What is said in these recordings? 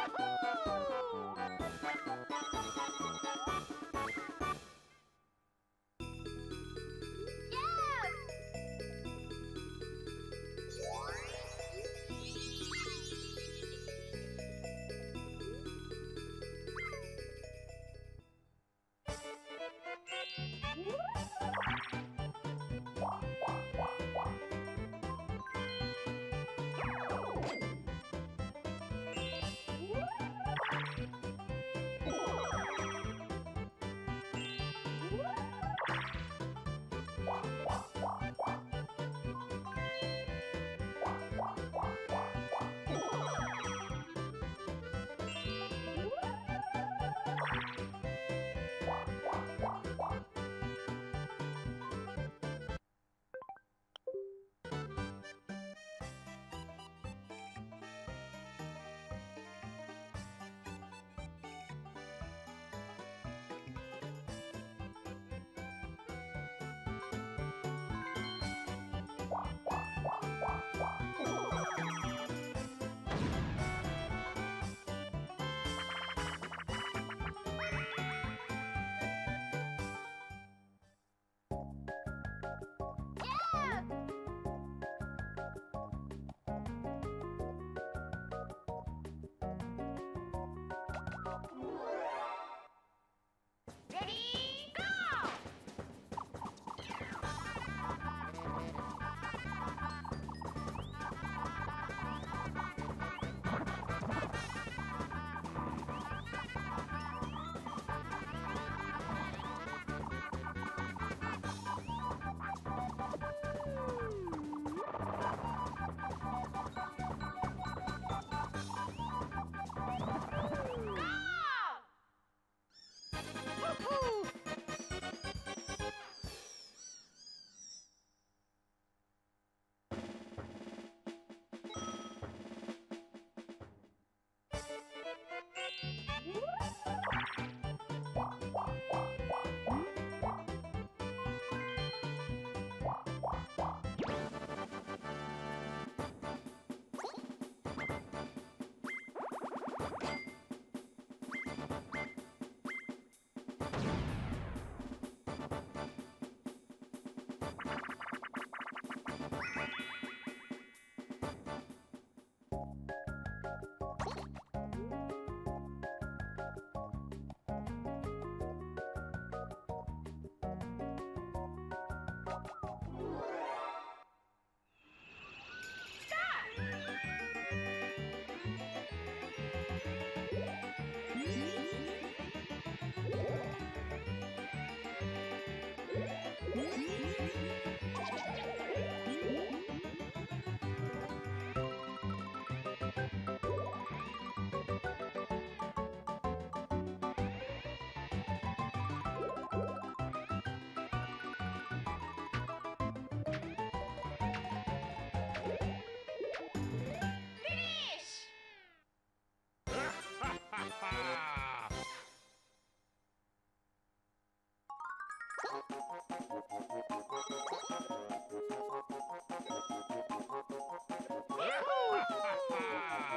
Yahoo! Yahoo!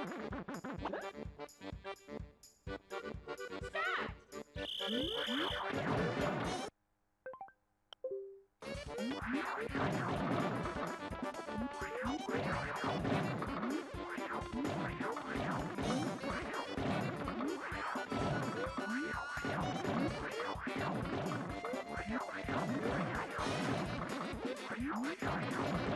Oh, my God.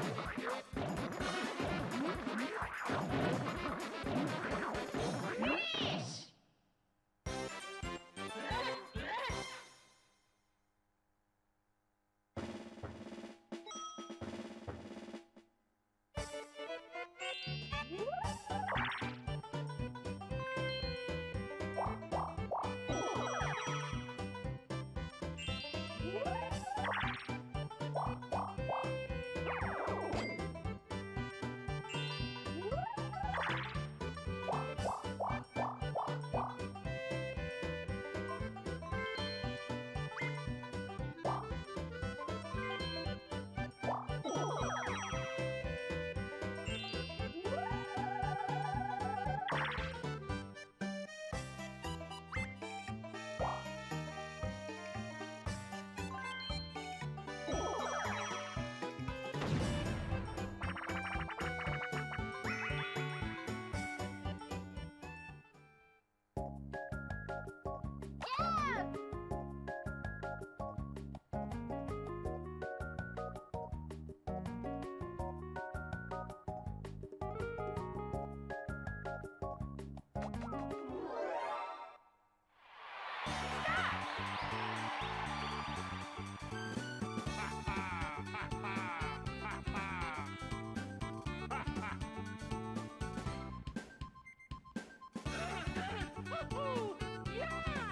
Yeah!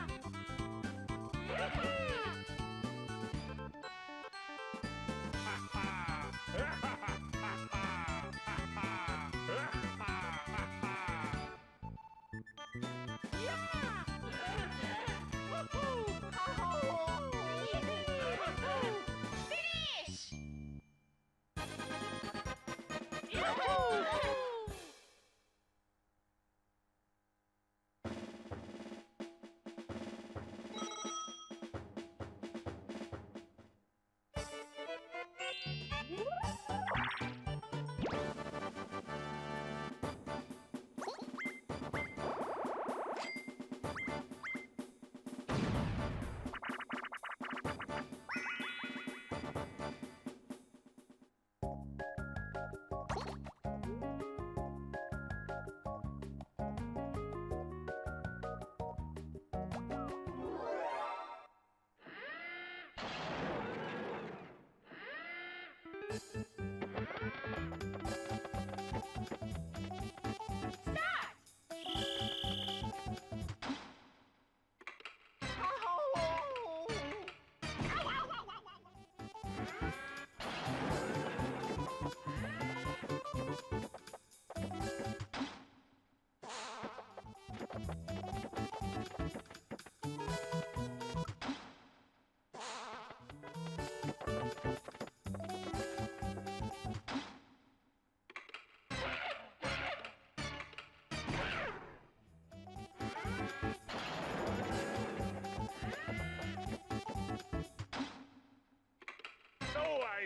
Uh! え? know I